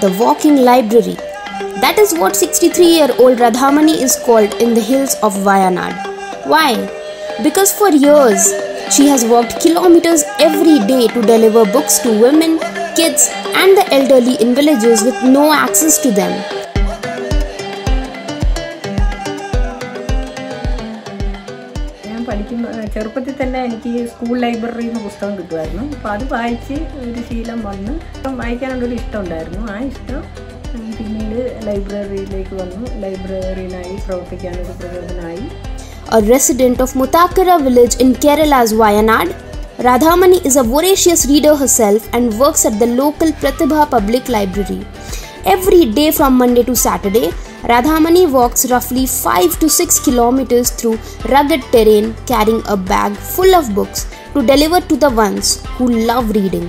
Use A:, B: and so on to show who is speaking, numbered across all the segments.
A: the walking library. That is what 63 year old Radhamani is called in the hills of Wayanad. Why? Because for years she has walked kilometers every day to deliver books to women, kids, and the elderly in villages with no access to them.
B: പഠിക്കുമ്പോൾ ചെറുപ്പത്തിൽ തന്നെ എനിക്ക് school ലൈബ്രറിയിൽ നിന്ന് പുസ്തകം കിട്ടുമായിരുന്നു അപ്പോൾ അത് വായിച്ച് ഒരു ശീലം വന്ന് ഇപ്പം വായിക്കാനുള്ളൊരു ഇഷ്ടം ഉണ്ടായിരുന്നു ആ ഇഷ്ടം ഉം, പിന്നീട് ലൈബ്രറിയിലേക്ക് വന്നു ലൈബ്രറിയിനായി പ്രവർത്തിക്കാനൊരു പ്രചോദനമായി
A: A resident of Mutakara village in Kerala's Wayanad, Radhamani is a voracious reader herself and works at the local Pratibha Public Library. Every day from Monday to Saturday, Radhamani walks roughly 5 to 6 kilometers through rugged terrain carrying a bag full of books to deliver to the ones who love reading.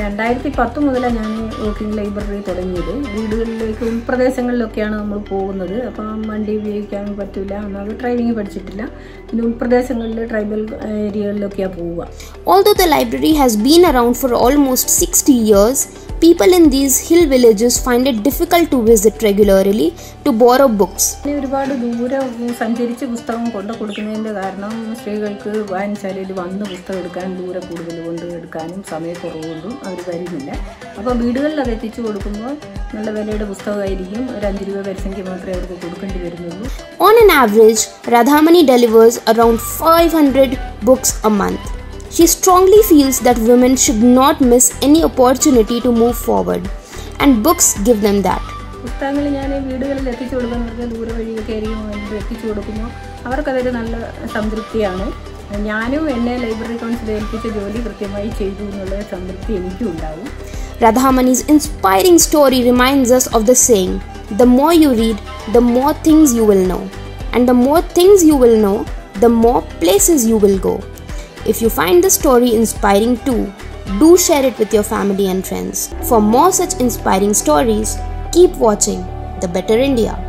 B: രണ്ടായിരത്തി പത്ത് മുതലാണ് ഞാൻ working library തുടങ്ങിയത് വീടുകളിലേക്ക് ഉൾപ്രദേശങ്ങളിലൊക്കെയാണ് നമ്മൾ പോകുന്നത് അപ്പം വണ്ടി ഉപയോഗിക്കാൻ പറ്റില്ല ഒന്നാമത് ഡ്രൈവിംഗ് പഠിച്ചിട്ടില്ല പിന്നെ ഉൾപ്രദേശങ്ങളിൽ ട്രൈബൽ ഏരിയകളിലൊക്കെയാണ് പോവുക
A: Although the library has been around for almost 60 years, people in these hill villages find it difficult to visit regularly to borrow books.
B: ഒരുപാട് ദൂരം സഞ്ചരിച്ച് പുസ്തകം കൊണ്ടു കൊടുക്കുന്നതിന്റെ കാരണം സ്ത്രീകൾക്ക് വായനശാലയിൽ വന്ന് പുസ്തകം എടുക്കാൻ ദൂരെ കൂടുതൽ കൊണ്ട് എടുക്കാനും സമയക്കുറവുകൊണ്ടും അവർ വരുന്നില്ല അപ്പോൾ വീടുകളിലത് എത്തിച്ചു കൊടുക്കുമ്പോൾ നല്ല വിലയുടെ പുസ്തകമായിരിക്കും ഒരു അഞ്ച് രൂപ പരിസംഖ്യ മാത്രമേ അവർക്ക് കൊടുക്കേണ്ടി വരുന്നുള്ളൂ
A: On an average, Radhamani delivers around 500 books a month. She strongly feels that women should not miss any opportunity to move forward, and books give them that.
B: പുസ്തകങ്ങൾ ഞാൻ വീടുകളിൽ എത്തിച്ചു കൊടുക്കുന്നവർക്ക് ദൂരെ വഴിയൊക്കെ ആയിരിക്കും എത്തിച്ചു കൊടുക്കുമ്പോൾ അവർക്കതൊരു നല്ല സംതൃപ്തിയാണ് ഞാനും എന്നെ ലൈബ്രറി കൗൺസിൽ ഏൽപ്പിച്ച ജോലി കൃത്യമായി ചെയ്തു എന്നുള്ള സംതൃപ്തി എനിക്കും ഉണ്ടാവും
A: Radhamani's inspiring story reminds us of the saying the more you read, the more things you will know. And the more things you will know, the more places you will go. If you find the story inspiring too, do share it with your family and friends. For more such inspiring stories, keep watching The Better India.